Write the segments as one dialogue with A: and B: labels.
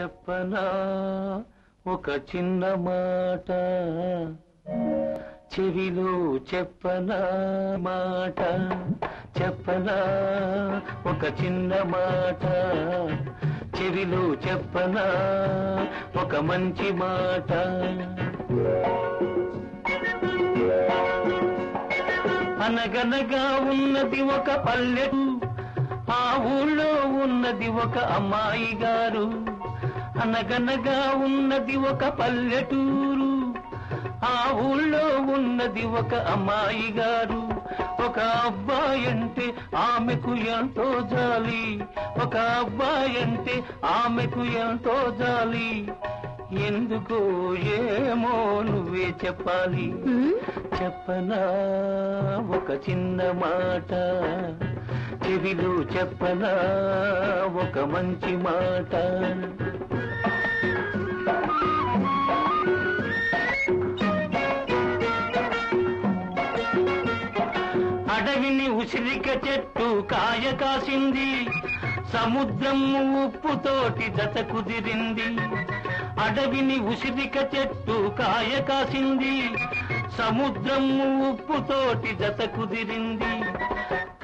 A: చెప్పనా? ఒక చిన్న మాట. చెవిలో చెప్పనా మాట? చెప్పనా? ఒక చిన్న మాట. చెవిలో చెప్పనా? ఒక మంచి మాట. అనగనగా ఉన్నది ఒక పల్లెటు ఆ ఊళ్ళో ఉన్నది ఒక అమ్మాయి గారు. అనగనగా ఉన్నది ఒక పల్లెటూరు. ఆ ఊళ్ళో ఉన్నది ఒక అమ్మాయి గారు. ఒక అబ్బాయి అంటే ఆమెకు ఎంతో జాలి. ఒక అబ్బాయి అంటే ఆమెకు ఎంతో జాలి. ఎందుకో ఏమో నువ్వే చెప్పాలి? చెప్పనా ఒక చిన్న మాట. చెవిలో చెప్పనా ఒక మంచి మాట. అడవిని ఉసిరిక చెట్టు కాయ కాసింది. సముద్రము ఉప్పుతోటి జత కుదిరింది. అడవిని ఉసిరిక చెట్టు కాయ కాసింది. సముద్రము ఉప్పుతోటి జత కుదిరింది.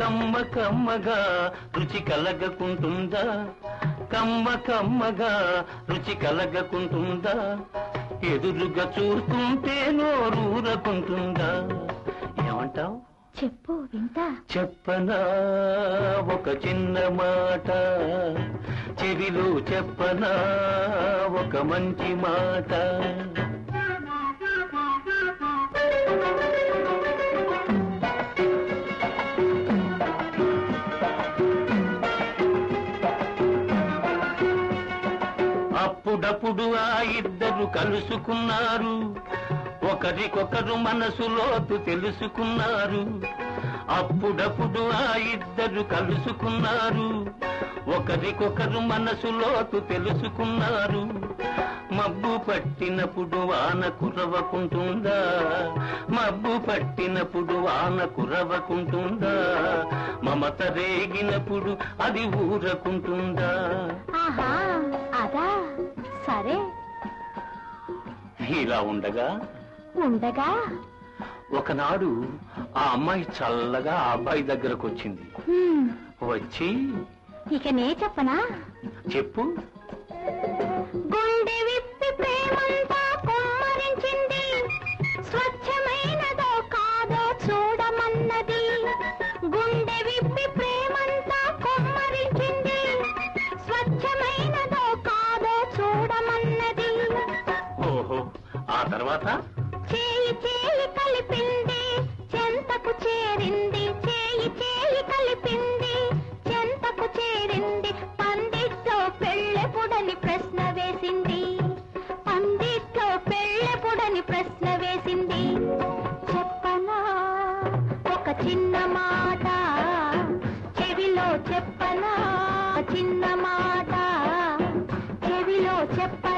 A: కమ్మ కమ్మగా రుచి కలగకుంటుందా? కమ్మ కమ్మగా రుచి కలగకుంటుందా? ఎదురుగా చూస్తుంటే నోరూరకుంటుందా ఏమంటావ్?
B: చెప్పు వింటా?
A: చెప్పనా? ఒక చిన్న మాట. చెవిలో చెప్పనా? ఒక మంచి మాట. అప్పుడప్పుడు ఆ ఇద్దరు కలుసుకున్నారు. ఒకరికొకరు మనసులోతు తెలుసుకున్నారు. అప్పుడప్పుడు ఆ ఇద్దరు కలుసుకున్నారు. ఒకరికొకరు మనసులోతు తెలుసుకున్నారు. మబ్బు పట్టినప్పుడు వాన కురవకుంటుందా? మబ్బు పట్టినప్పుడు వాన కురవకుంటుందా? మమత రేగినప్పుడు అది ఊరకుంటుందా?
B: అదా సరే.
A: ఇలా ఉండగా
B: ఉండగా?
A: ఒకనాడు ఆ అమ్మాయి చల్లగా ఆ అబ్బాయి దగ్గరకు వచ్చింది.
B: హ్మ్,
A: వచ్చి
B: ఇక నే చెప్పనా?
A: చెప్పు.
B: గుండె విప్పి ప్రేమంతా కుమ్మరించింది. స్వచ్ఛమైనదో కాదో చూడమన్నది. గుండె విప్పి ప్రేమంతా కుమ్మరించింది. స్వచ్ఛమైనదో కాదో చూడమన్నది.
A: ఓహో ఆ తర్వాత?
B: చేయి చేయి కలిపింది. చెంతకు చేరింది. చేయి చేయి కలిపింది. చెంతకు చేరింది. పందిట్లో పెళ్ళెపుడని ప్రశ్న వేసింది. పందిట్లో పెళ్ళెపుడని ప్రశ్న వేసింది. చెప్పనా? ఒక చిన్న మాట. చెవిలో చెప్పనా? చిన్న మాట. చెవిలో చెప్ప